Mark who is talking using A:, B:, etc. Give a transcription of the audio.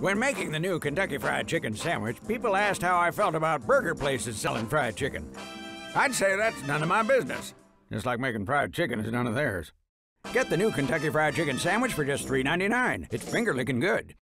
A: When making the new Kentucky Fried Chicken sandwich, people asked how I felt about burger places selling fried chicken. I'd say that's none of my business. Just like making fried chicken is none of theirs. Get the new Kentucky Fried Chicken sandwich for just $3.99. It's finger licking good.